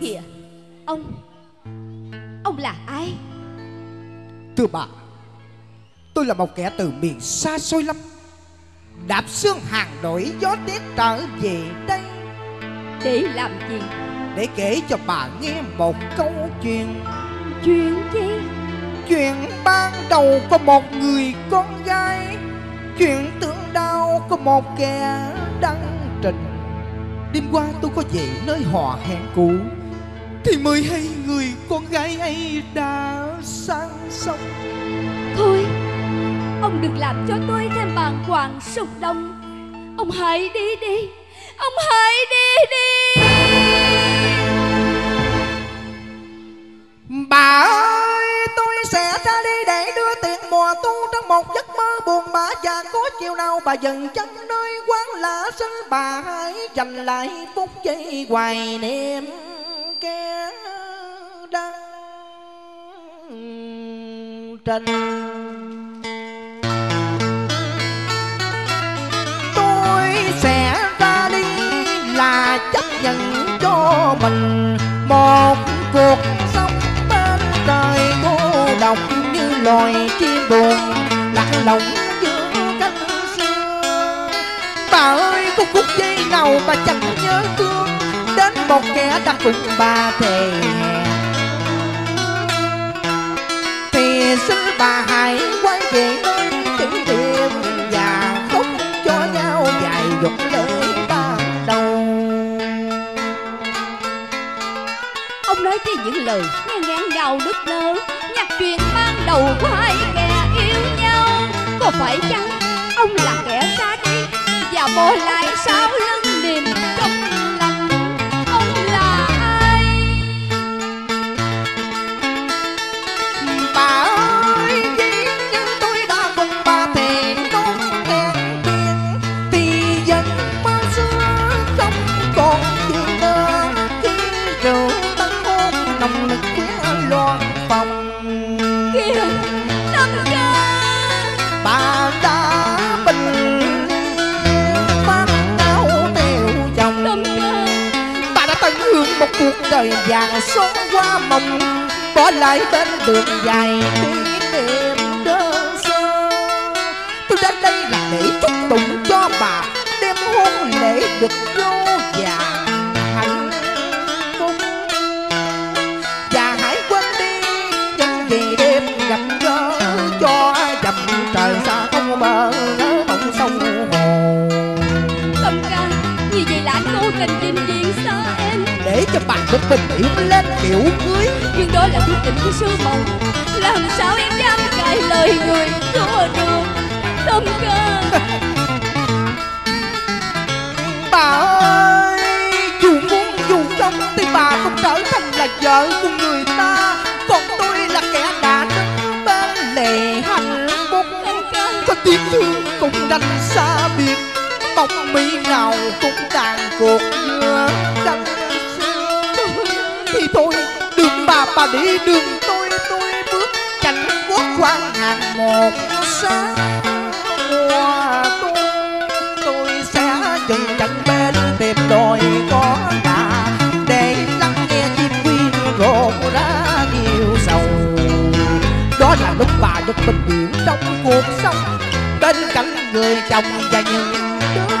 Kìa. Ông Ông là ai? Thưa bà Tôi là một kẻ từ miền xa xôi lắm. Đạp xương hàng đổi gió rét trở về đây. Để làm gì? Để kể cho bà nghe một câu chuyện. Chuyện gì? Chuyện ban đầu có một người con gái. Chuyện tương đau có một kẻ đăng trình. Đêm qua tôi có về nơi họ hẹn cũ Thì mới hay người con gái ấy đã sang sông. Thôi Ông đừng làm cho tôi thêm bàng hoàng xúc động Ông hãy đi đi Ông hãy đi đi. Bà ơi tôi sẽ ra đi để đưa tiền mùa tu Trong một giấc mơ buồn bã và có chiều nào bà dần chân nơi quán lạ xin bà hãy dành lại phút giây hoài niệm kẻ đang tranh, tôi sẽ ra đi là chấp nhận cho mình một cuộc sống bên trời cô độc như loài chim buồn lạc lõng giữa cánh xưa. Bà ơi có khúc dây nào mà chẳng nhớ thương đến một kẻ đang vững bà thề. Thì xin bà hãy quay về nơi tiểu niệm và khóc cho nhau dài dục lệ ban đầu. Ông nói tới những lời nghe ngán ngào đứt lớn Nhạc truyền ban đầu của hai kẻ yêu nhau. Có phải chăng ông là kẻ xa đi, Và bỏ lại sao Số vàng qua mộng, bỏ lại bên đường dài kỷ niệm đơn sơ. Tôi đến đây là để chúc tụng cho bà, đêm hôn lễ được vô và hạnh phúc. Và hãy quên đi những gì đêm gặp một bình yên lên kiểu cưới. Nhưng đó là quyết định của số mộng Làm sao em dám cãi lời người thua được Tâm ca bà ơi dù muốn dù không thì bà không trở thành là vợ của người ta. Còn tôi là kẻ đã đứng bên lề hạnh phúc có tiếc thương cũng đành xa biệt. Mong mỹ nào cũng tàn cuộc xưa thì thôi đường bà bà đi đường tôi. Tôi bước chẳng quốc quan hàng một sáng qua tôi tôi sẽ dừng chân bên tìm đồi có đà để lắng nghe chim quyên rộn ra nhiều sầu đó là lúc bà được bình yên trong cuộc sống. Bên cạnh người chồng và những đứa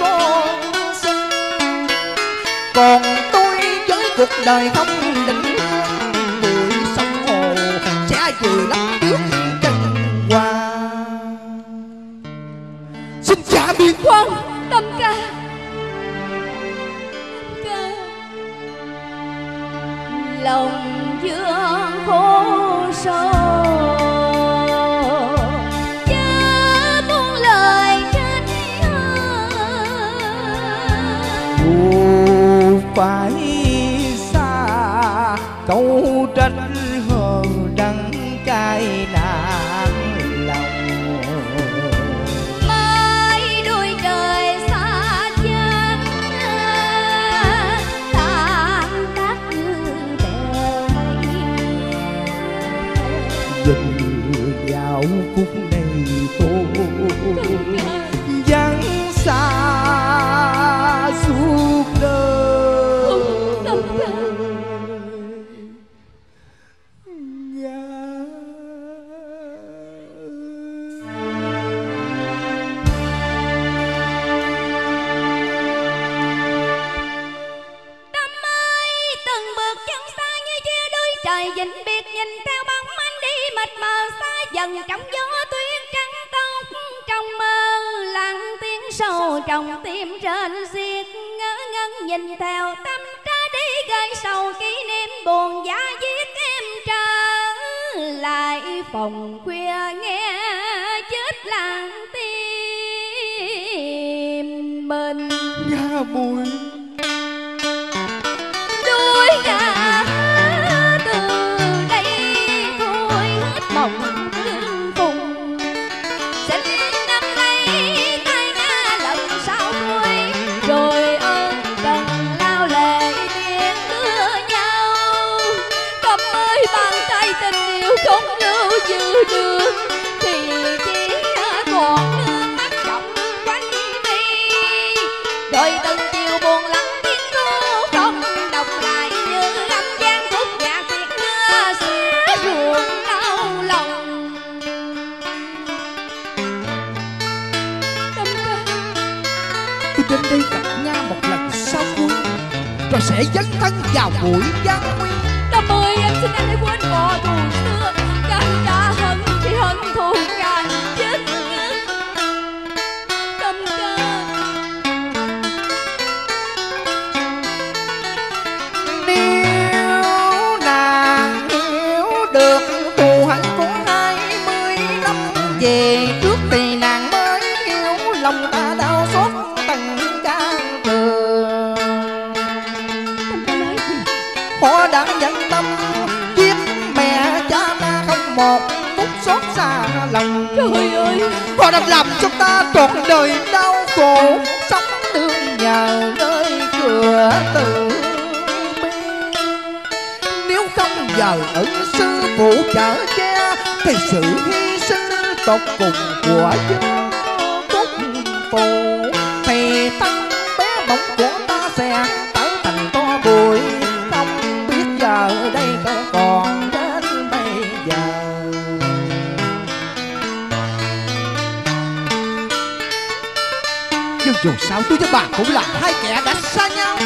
con xinh còn cuộc đời không định. Hướng sông hồ sẽ vùi lấp trước chân hoa xin trả biệt Khoan Tâm ca. Tâm ca. Lòng chưa khổ sâu phút này thôi. Vắng xa mình Ngã bụi vào buổi giấc. cuộc đời đau khổ sống đường nhờ nơi cửa từ nếu không giờ ẩn sư phụ chở che, thì sự hy sinh tột cùng của chúng Dù sao tôi với bạn cũng là hai kẻ đã xa nhau.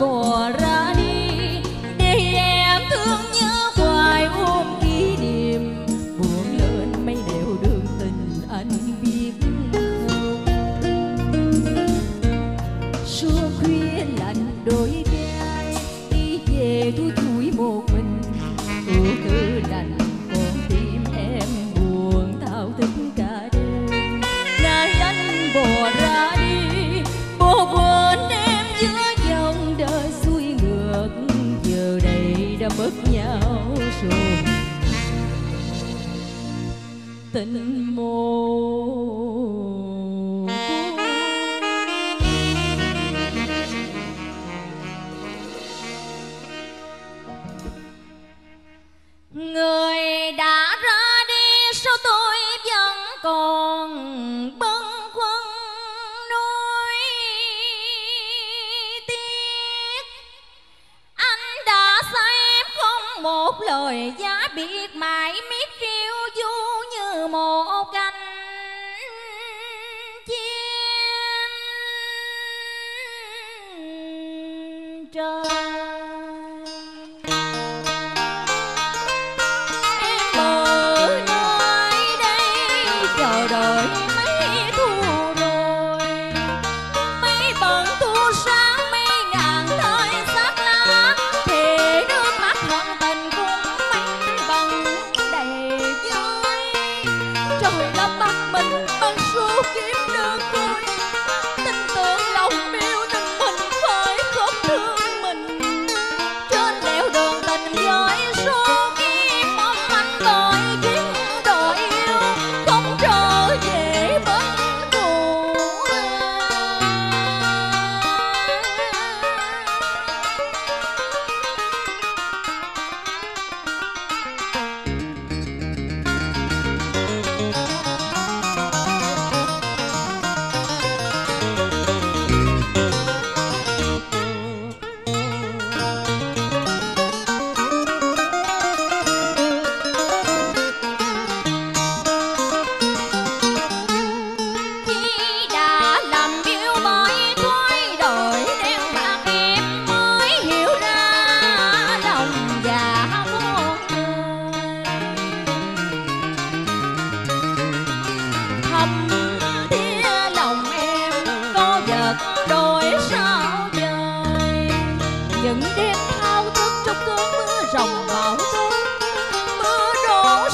por tình mồ người đã ra đi, sao tôi vẫn còn bâng quân nỗi tiếc? Anh đã say không một lời giá biết mà.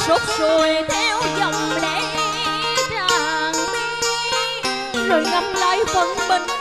sốt sôi theo dòng lẽ tràn mi rồi ngâm lại phần mình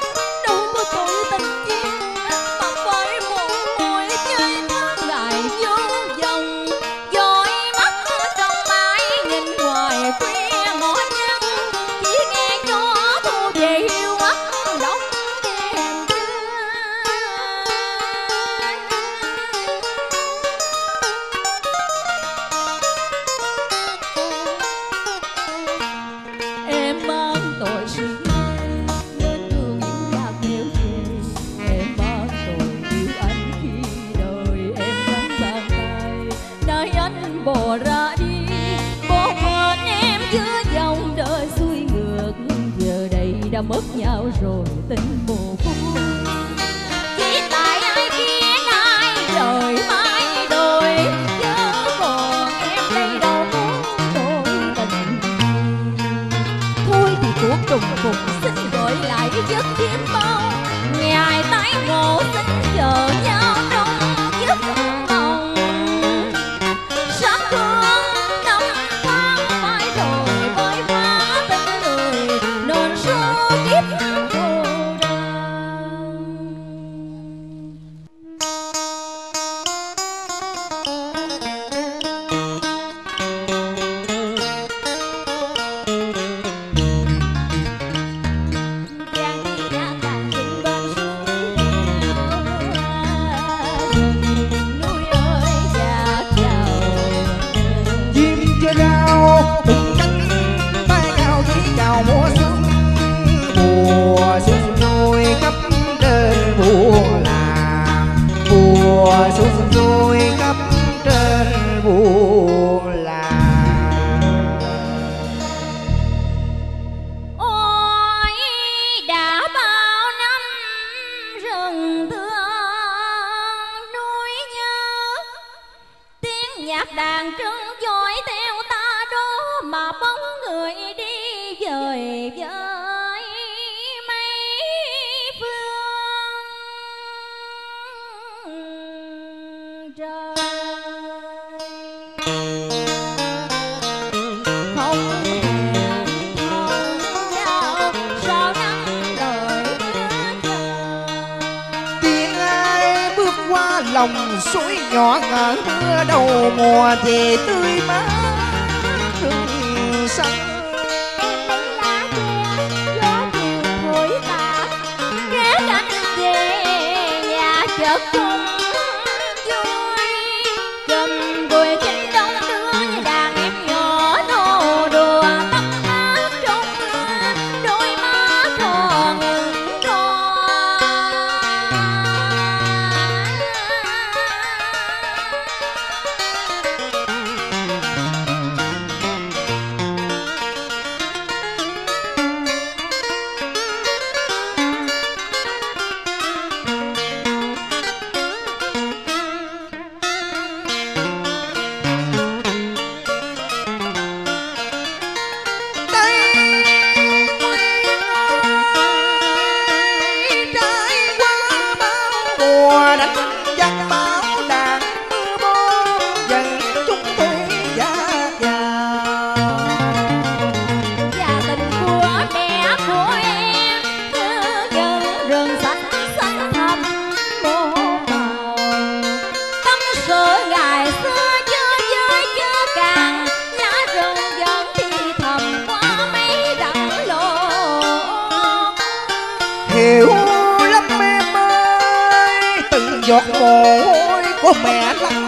我回了。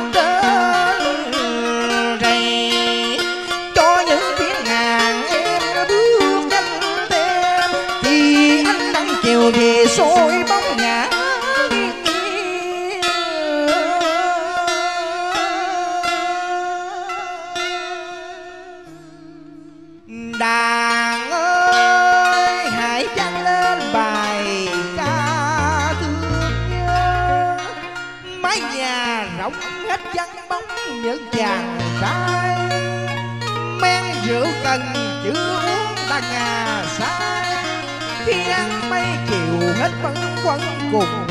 rượu cần chữ uống đằng à xa thiên mây chiều hết vẫn quấn cùng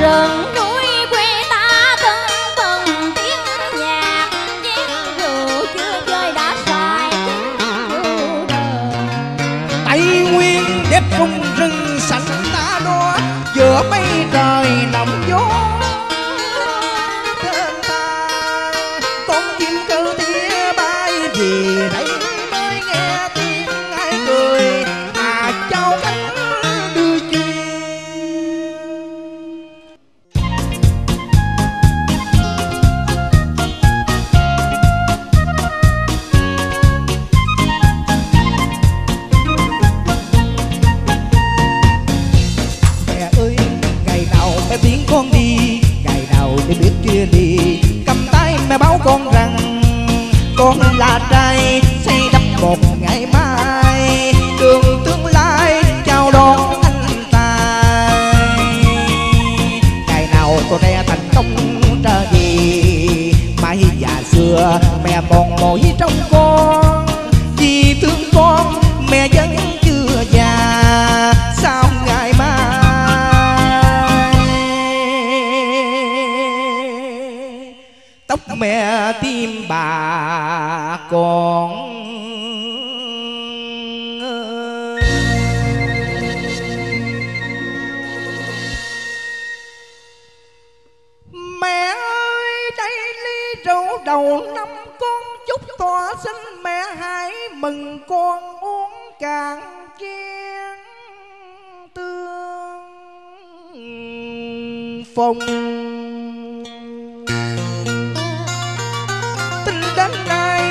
让 phong. Tính đến nay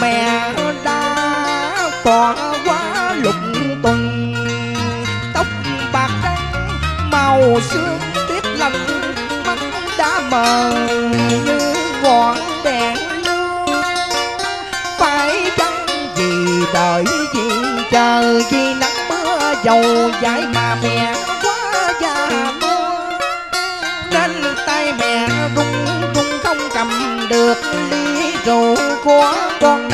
mẹ đã tỏa quá lục tuần. Tóc bạc trắng, màu xương tiết lạnh Mắt đã mờ như ngọn đèn Phải chăng vì đời vì trời vì nắng mưa dầu dài mà mẹ trầu có con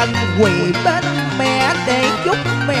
lần quỳ bên mẹ để chúc mẹ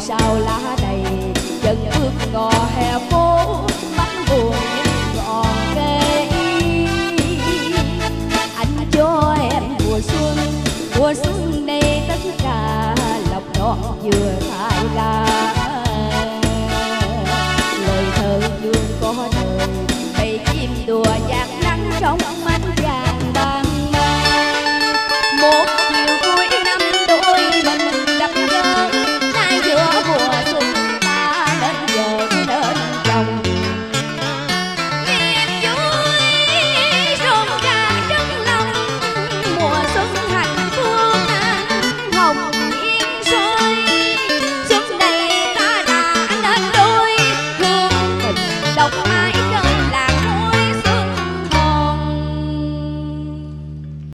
sao lá